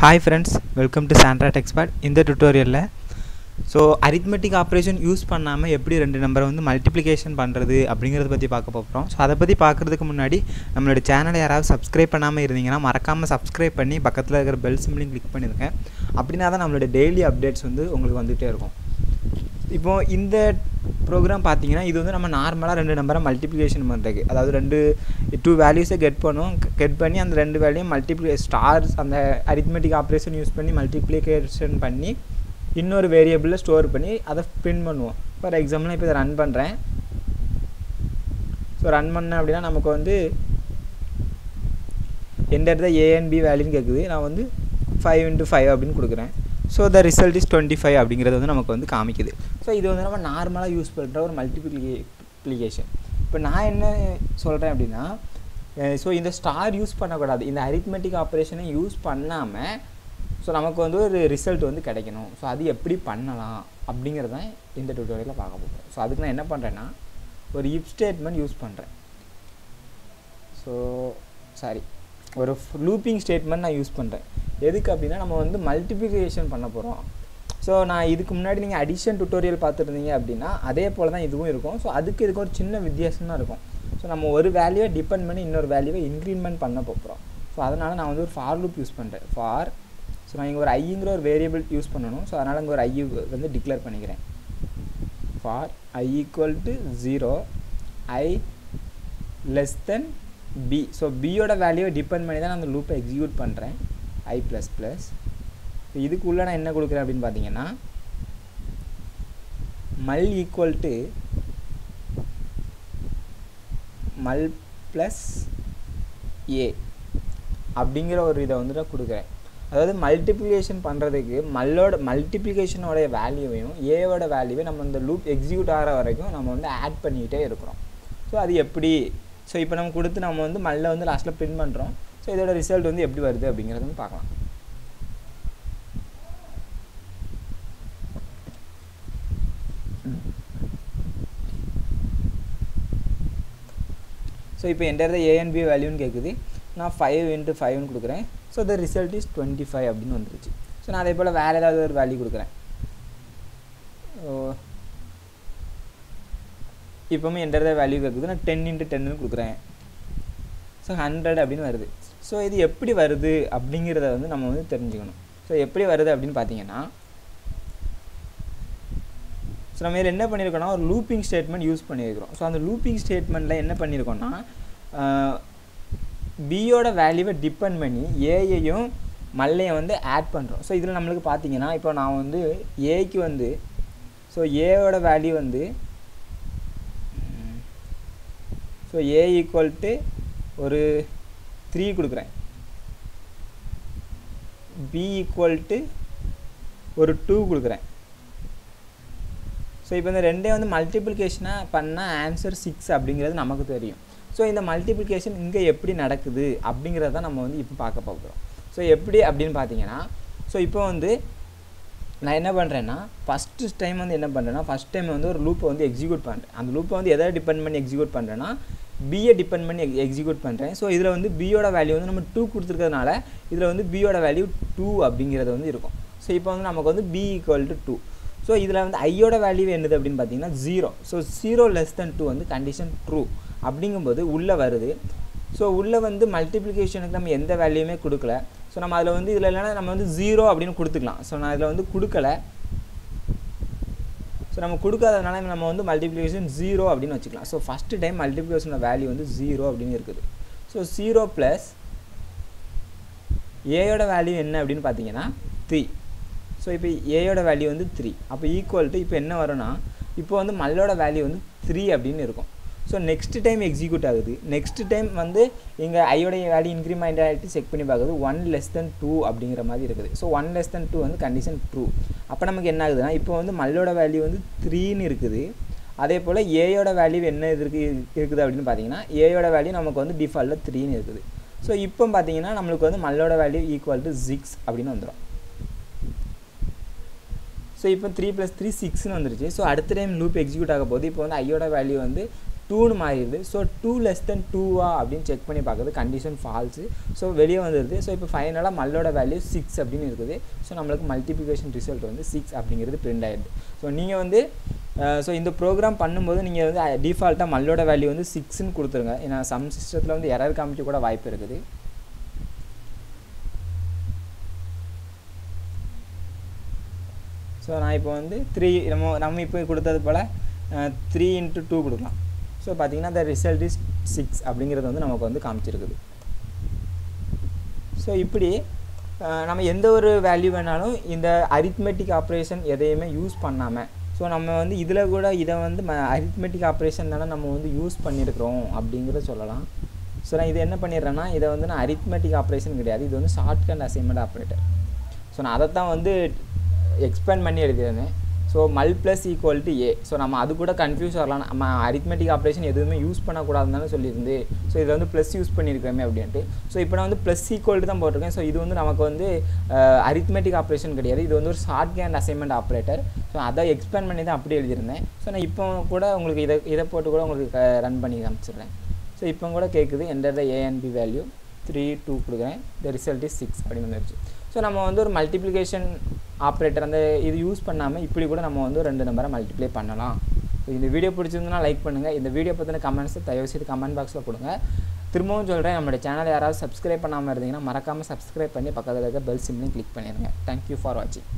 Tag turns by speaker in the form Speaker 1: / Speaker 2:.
Speaker 1: Hi friends welcome to சாண்ட்ராட் expert இந்த டுட்டோரியலில் ஸோ அரித்மெட்டிக் ஆப்ரேஷன் யூஸ் பண்ணாமல் எப்படி ரெண்டு நம்பரை வந்து மல்டிப்ளிகேஷன் பண்ணுறது அப்படிங்கிறத பற்றி பார்க்க போகிறோம் ஸோ அதை பற்றி பார்க்குறதுக்கு முன்னாடி நம்மளோட சேனலை யாராவது சப்ஸ்கிரைப் பண்ணாமல் இருந்தீங்கன்னா மறக்காமல் சப்ஸ்கிரைப் பண்ணி பக்கத்தில் இருக்கிற பெல் சிம்லையும் கிளிக் பண்ணிடுங்க. அப்படின்னா தான் நம்மளோட டெய்லி அப்டேட்ஸ் வந்து உங்களுக்கு வந்துகிட்டே இருக்கும். இப்போது இந்த ப்ரோக்ராம் பார்த்தீங்கன்னா இது வந்து நம்ம நார்மலாக ரெண்டு நம்பரை மல்டிப்ளிகேஷன் பண்ணுறதுக்கு அதாவது ரெண்டு டூ வேல்யூஸை கெட் பண்ணுவோம். கெட் பண்ணி அந்த ரெண்டு வேல்யூயும் மல்டிப்ளி ஸ்டார்ஸ் அந்த அரித்மெட்டிக் ஆப்ரேஷன் யூஸ் பண்ணி மல்டிப்ளிகேஷன் பண்ணி இன்னொரு வேரியபிளில் ஸ்டோர் பண்ணி அதை பின் பண்ணுவோம். ஃபார் எக்ஸாம்பிள் இப்போ இதை ரன் பண்ணுறேன் ஸோ ரன் பண்ணேன் அப்படின்னா நமக்கு வந்து எந்த த ஏஎன்பி வேல்யூன்னு கேட்குது நான் வந்து ஃபைவ் இன்ட்டு ஃபைவ் அப்படின்னு கொடுக்குறேன். So the result is twenty five அப்படிங்கிறது வந்து நமக்கு வந்து காமிக்குது. ஸோ இது வந்து நம்ம நார்மலாக யூஸ் பண்ணுற ஒரு மல்டிபிளிகேஷன் இப்போ நான் என்ன சொல்கிறேன் அப்படின்னா ஸோ இந்த ஸ்டார் யூஸ் பண்ணக்கூடாது. இந்த அரித்மெட்டிக் ஆப்ரேஷனை யூஸ் பண்ணாமல் ஸோ நமக்கு வந்து ஒரு ரிசல்ட் வந்து கிடைக்கணும். ஸோ அது எப்படி பண்ணலாம் அப்படிங்கிறது தான் இந்த டுட்டோரியலில் பார்க்க போகிறோம் ஸோ அதுக்கு நான் என்ன பண்ணுறேன்னா ஒரு இப் ஸ்டேட்மெண்ட் யூஸ் பண்ணுறேன் ஸோ சாரி ஒரு லூப்பிங் ஸ்டேட்மெண்ட் நான் யூஸ் பண்ணுறேன் எதுக்கு அப்படின்னா நம்ம வந்து மல்டிப்ளிகேஷன் பண்ண போகிறோம் ஸோ நான் இதுக்கு முன்னாடி நீங்கள் அடிஷன் டுட்டோரியல் பார்த்துருந்தீங்க அப்படின்னா அதே போல் தான் இதுவும் இருக்கும். ஸோ அதுக்கு இதுக்கு ஒரு சின்ன வித்தியாசம் தான் இருக்கும். ஸோ நம்ம ஒரு வேல்யூவை டிபெண்ட் பண்ணி இன்னொரு வேல்யூவை இன்க்ரீமெண்ட் பண்ண போகிறோம் ஸோ அதனால் நான் வந்து ஒரு ஃபார் லூப் யூஸ் பண்ணுறேன் ஃபார் ஸோ நான் இங்கே ஒரு ஐங்கிற ஒரு வேரியபிள் யூஸ் பண்ணணும். ஸோ அதனால் இங்கே ஒரு ஐ வந்து டிக்ளேர் பண்ணிக்கிறேன். For I equal to zero I less than B so பியோட வேல்யூவை டிபெண்ட் பண்ணி தான் நான் அந்த லூப்பை எக்ஸிக்யூட் பண்ணுறேன் ஐ ப்ளஸ் ப்ளஸ் இப்போ இதுக்குள்ளே நான் என்ன கொடுக்குறேன் அப்படின்னு பார்த்தீங்கன்னா mul equal to mul plus A அப்படிங்கிற ஒரு இதை வந்து நான் கொடுக்குறேன். அதாவது மல்டிப்ளிகேஷன் பண்ணுறதுக்கு மல்லோட மல்டிப்ளிகேஷனோடைய வேல்யூவையும் ஏவோட வேல்யூவையும் நம்ம இந்த லூப் எக்ஸிக்யூட் ஆகிற வரைக்கும் நம்ம வந்து ஆட் பண்ணிக்கிட்டே இருக்கிறோம். ஸோ அது எப்படி? ஸோ இப்போ நம்ம கொடுத்து நம்ம வந்து மல்ல வந்து லாஸ்ட்டில் பிரிண்ட் பண்ணுறோம் ஸோ இதோட ரிசல்ட் வந்து எப்படி வருது அப்படிங்கிறது வந்து பார்க்கலாம். ஸோ இப்போ என்டர் த ஏஎன்பி வேல்யூன்னு கேட்குது நான் ஃபைவ் இன்ட்டு ஃபைவ்னு கொடுக்குறேன். So the result is twenty five அப்படின்னு வந்துருச்சு. ஸோ நான் அதே போல் வேறு ஏதாவது ஒரு வேல்யூ கொடுக்குறேன். இப்போவுமே என்டர் வேல்யூ கேட்குது நான் டென் இன்ட்டு டென்னு கொடுக்குறேன். ஸோ ஹண்ட்ரட் அப்படின்னு வருது. ஸோ இது எப்படி வருது அப்படிங்கிறத வந்து நம்ம வந்து தெரிஞ்சுக்கணும். ஸோ எப்படி வருது அப்படின்னு பார்த்தீங்கன்னா ஸோ நம்ம இதில் என்ன பண்ணியிருக்கோம்னா ஒரு லூப்பிங் ஸ்டேட்மெண்ட் யூஸ் பண்ணியிருக்கிறோம். ஸோ அந்த லூப்பிங் ஸ்டேட்மெண்ட்டில் என்ன பண்ணியிருக்கோம்னா பியோட வேல்யூவை டிபெண்ட் பண்ணி ஏஐயும் மல்லையும் வந்து ஆட் பண்ணுறோம் ஸோ இதில் நம்மளுக்கு பார்த்தீங்கன்னா இப்போ நான் வந்து ஏக்கு வந்து ஸோ ஏவோட வேல்யூ வந்து ஸோ ஏ ஈக்குவல் டு ஒரு த்ரீ கொடுக்குறேன். பி ஈக்குவல் டு ஒரு டூ கொடுக்குறேன். ஸோ இப்போ இந்த ரெண்டே வந்து மல்டிப்ளிகேஷனாக பண்ணால் ஆன்சர் சிக்ஸ் அப்படிங்கிறது நமக்கு தெரியும். ஸோ இந்த மல்டிப்ளிகேஷன் இங்கே எப்படி நடக்குது அப்படிங்கிறத தான் நம்ம வந்து இப்போ பார்க்க போகிறோம். ஸோ எப்படி அப்படின்னு பார்த்தீங்கன்னா ஸோ இப்போ வந்து நான் என்ன பண்ணுறேன்னா ஃபஸ்ட்டு டைம் வந்து என்ன பண்ணுறேன்னா ஃபஸ்ட் டைம் வந்து ஒரு லூப்பை வந்து எக்ஸிக்யூட் பண்ணுறேன் அந்த லூப்பை வந்து எதை டிபெண்ட் பண்ணி எக்ஸிக்யூட் பண்ணுறேன்னா பிஏ டிபெண்ட் பண்ணி எக்ஸிக்யூட் பண்ணுறேன் ஸோ இதில் வந்து பியோட வேல்யூ வந்து நம்ம டூ கொடுத்துருக்கிறதுனால இதில் வந்து பியோட வேல்யூ டூ அப்படிங்கிறது வந்து இருக்கும். ஸோ இப்போ வந்து நமக்கு வந்து B equal to two so இதில் வந்து ஐயோட வேல்யூ என்னது அப்படின்னு பார்த்தீங்கன்னா zero so zero less than two வந்து கண்டிஷன் ட்ரூ அப்படிங்கும்போது உள்ளே வருது. ஸோ உள்ளே வந்து மல்டிப்ளிகேஷனுக்கு நம்ம எந்த வேல்யூமே கொடுக்கல. ஸோ நம்ம அதில் வந்து இதில் இல்லைனா நம்ம வந்து ஜீரோ அப்படின்னு கொடுத்துக்கலாம். ஸோ நான் இதில் வந்து கொடுக்கல. ஸோ நம்ம கொடுக்காததுனால நம்ம வந்து மல்டிப்ளிகேஷன் ஜீரோ அப்படின்னு வச்சுக்கலாம். ஸோ ஃபஸ்ட்டு டைம் மல்டிப்ளிகேஷனோட வேல்யூ வந்து ஜீரோ அப்படின்னு இருக்குது. ஸோ ஜீரோ ப்ளஸ் ஏயோட வேல்யூ என்ன அப்படின்னு பார்த்தீங்கன்னா த்ரீ ஸோ இப்போ ஏயோட வேல்யூ வந்து த்ரீ அப்போ ஈக்குவல் டு இப்போ என்ன வரும்னா இப்போ வந்து மல்லோட வேல்யூ வந்து த்ரீ அப்படின்னு இருக்கும். ஸோ நெக்ஸ்ட் டைம் எக்ஸிக்யூட் ஆகுது. நெக்ஸ்ட் டைம் வந்து இங்கே ஐயோடைய வேல்யூ இன்க்ரிமெண்ட் ஆகிட்டு செக் பண்ணி பார்க்குது ஒன் லெஸ் தென் டூ அப்படிங்கிற மாதிரி இருக்குது. So one less than two வந்து கண்டிஷன் ட்ரூ அப்போ நமக்கு என்ன ஆகுதுன்னா இப்போ வந்து மல்லோட வேல்யூ வந்து த்ரீன்னு இருக்குது. அதே போல் ஏயோட வேல்யூ என்ன இருக்கு இருக்குது அப்படின்னு பார்த்தீங்கன்னா ஏயோட வேல்யூ நமக்கு வந்து டிஃபால்ட்டில் த்ரீன்னு இருக்குது. ஸோ இப்போ பார்த்தீங்கன்னா நம்மளுக்கு வந்து மல்லோட வேல்யூ ஈக்குவல் டு சிக்ஸ் அப்படின்னு வந்துடும் ஸோ இப்போ த்ரீ ப்ளஸ் த்ரீ சிக்ஸ்னு வந்துருச்சு. ஸோ அடுத்த டைம் லூப் எக்ஸிக்யூட் ஆக போது இப்போ வந்து ஐயோட வேல்யூ வந்து டூன்னு மாறிடுது. ஸோ டூ லெஸ் தென் டூவா அப்படின்னு செக் பண்ணி பார்க்குறது கண்டிஷன் ஃபால்ஸு ஸோ வெளியே வந்துடுது. ஸோ இப்போ ஃபைனலாக மல்லோட வேல்யூ சிக்ஸ் அப்படின்னு இருக்குது. ஸோ நம்மளுக்கு மல்டிப்ளிகேஷன் ரிசல்ட் வந்து சிக்ஸ் அப்படிங்கிறது பிரிண்ட் ஆகிடுது ஸோ நீங்கள் வந்து ஸோ இந்த ப்ரோக்ராம் பண்ணும்போது நீங்கள் வந்து டிஃபால்ட்டாக மல்லோட வேல்யூ வந்து சிக்ஸ்னு கொடுத்துருங்க. ஏன்னா சம் சிஸ்டத்தில் வந்து எரர் காமிக்க கூட வாய்ப்பு இருக்குது. ஸோ நான் இப்போ வந்து த்ரீ நம்ம நம்ம இப்போ கொடுத்தது போல் த்ரீ இன்ட்டு டூ கொடுக்கலாம். ஸோ பார்த்தீங்கன்னா த ரிசல்ட் இஸ் சிக்ஸ் அப்படிங்கிறது வந்து நமக்கு வந்து காமிச்சிருக்குது. ஸோ இப்படி நம்ம எந்த ஒரு வேல்யூ வேணாலும் இந்த அரித்மெட்டிக் ஆப்ரேஷன் எதையுமே யூஸ் பண்ணாமல் ஸோ நம்ம வந்து இதில் கூட இதை வந்து ம அரித்மெட்டிக் ஆப்ரேஷன் தானே நம்ம வந்து யூஸ் பண்ணியிருக்கிறோம் அப்படிங்கிறத சொல்லலாம். ஸோ நான் இது என்ன பண்ணிடுறேன்னா இதை வந்து நான் அரித்மெட்டிக் ஆப்ரேஷன் கிடையாது. இது வந்து shortcut assignment operator so நான் அதை தான் வந்து எக்ஸ்பேண்ட் பண்ணி எழுதியிருந்தேன். So mul plus equal to A so நம்ம அது கூட கன்ஃபியூஸ் வரலாம் நம்ம அரித்மெட்டிக் ஆப்ரேஷன் எதுவுமே யூஸ் பண்ணக்கூடாதுன்னு சொல்லியிருந்து. ஸோ இதில் வந்து ப்ளஸ் யூஸ் பண்ணியிருக்கோமே அப்படின்ட்டு. ஸோ இப்போ நான் வந்து ப்ளஸ் ஈக்குவல் தான் போட்டிருக்கேன். ஸோ இது வந்து நமக்கு வந்து அரித்மெட்டிக் ஆப்ரேஷன் கிடையாது. இது வந்து ஒரு shorthand assignment operator so அதை எக்ஸ்பேண்ட் பண்ணி தான் அப்படி எழுதியிருந்தேன். ஸோ நான் இப்போ கூட உங்களுக்கு இதை இதை போட்டு கூட உங்களுக்கு ரன் பண்ணி காமிச்சிடுறேன். ஸோ இப்போ கூட கேட்குது enter the A and B value three two கொடுக்குறேன். த ரிசல்ட் இஸ் சிக்ஸ் அப்படின்னு வந்துருச்சு. ஸோ நம்ம வந்து ஒரு மல்டிப்ளிகேஷன் ஆப்ரேட்டர் அந்த இது யூஸ் பண்ணாமல் இப்படி கூட நம்ம வந்து ரெண்டு நம்பரை மல்டிப்ளை பண்ணலாம். இந்த வீடியோ பிடிச்சிருந்தனா லைக் பண்ணுங்கள் இந்த வீடியோ பற்றின கமெண்ட்ஸை தயவுசெய்து கமெண்ட் பாக்ஸில் கொடுங்க. திரும்பவும் சொல்கிறேன் நம்மளுடைய சேனல் யாராவது சப்ஸ்கிரைப் பண்ணாமல் இருந்தீங்கன்னா மறக்காமல் சப்ஸ்கிரைப் பண்ணி பக்கத்தில் இருக்க பெல் சிம்லையும் கிளிக் பண்ணிடுங்க. தேங்க்யூ ஃபார் வாட்சிங்